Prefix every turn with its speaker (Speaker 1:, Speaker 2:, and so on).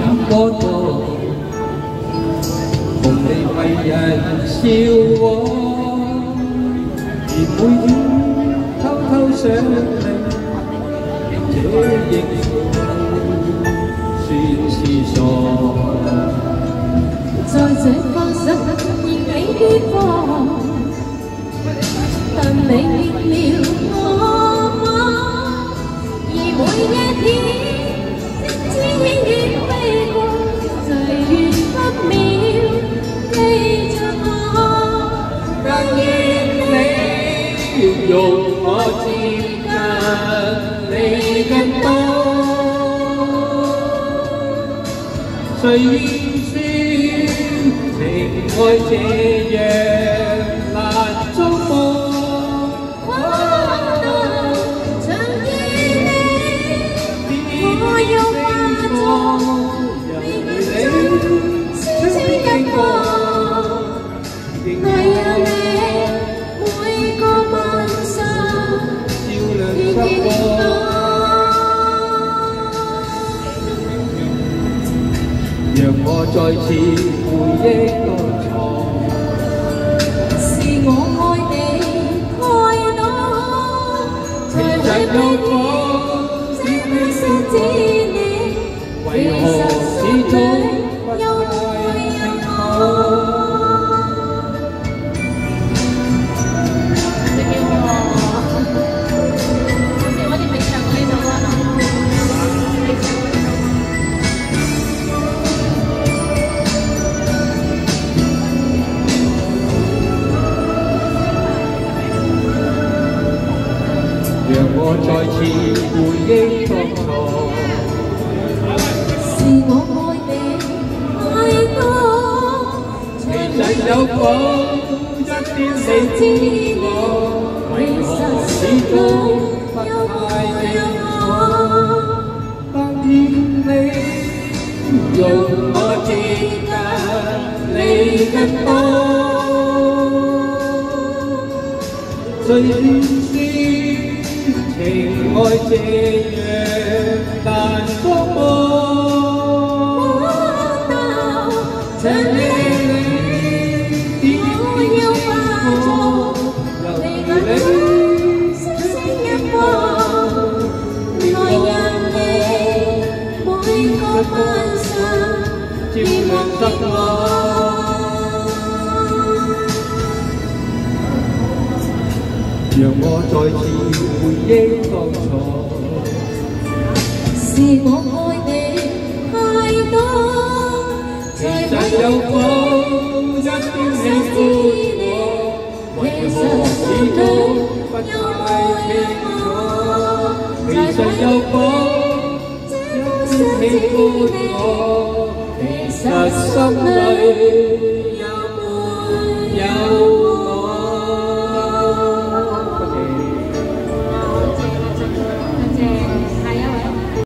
Speaker 1: chẳng có thù cùng đi bay về siêu vô vì mũi thấu thấu
Speaker 2: sẽ lên lên chế xin xì xò rồi sẽ có giấc nhìn ấy đi qua tầm lấy đi
Speaker 1: 用我接近你更多，谁愿说情爱这样难触摸？让我 再次回
Speaker 2: 忆。我
Speaker 1: 再次回忆当初。
Speaker 2: 是我爱你爱多，
Speaker 1: 其实有否一点你知我，为何始终不太清楚？但愿你用我接近你更多，最愿说。 情爱这样难捉摸，
Speaker 2: 像你我要化作离女星星一颗，来让你每个晚上照亮得我。
Speaker 1: 讓我再次回憶當初。
Speaker 2: 是我愛你太多，才會有我一點喜歡我，為何始終不太清楚？其實有我一點喜歡我，其實心裏。